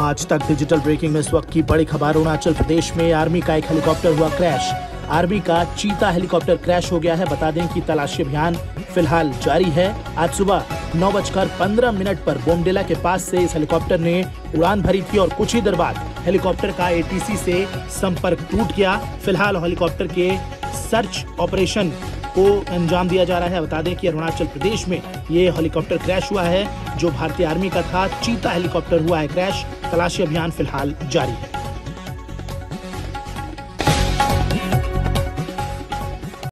आज तक digital breaking में इस वक्त की बड़ी खबर, अरुणाचल प्रदेश में आर्मी का एक हेलीकॉप्टर हुआ क्रैश। आर्मी का चीता हेलीकॉप्टर क्रैश हो गया है, बता दें कि तलाशी अभियान फ़िलहाल जारी है। आज सुबह नौ बजकर पंद्रह मिनट पर बोमडेला के पास से इस हेलीकॉप्टर ने उड़ान भरी थी और कुछ ही देर बाद हेलीकॉप्टर का एटीसी से संपर्क टूट गया। फ़िलहाल हेलीकॉप्टर के सर्च ऑपरेशन को अंजाम दिया जा रहा है। बता दें कि अरुणाचल प्रदेश में ये हेलीकॉप्टर क्रैश हुआ है, जो भारतीय आर्मी का था। चीता हेलीकॉप्टर हुआ है क्रैश। तलाशी अभियान फ़िलहाल जारी है।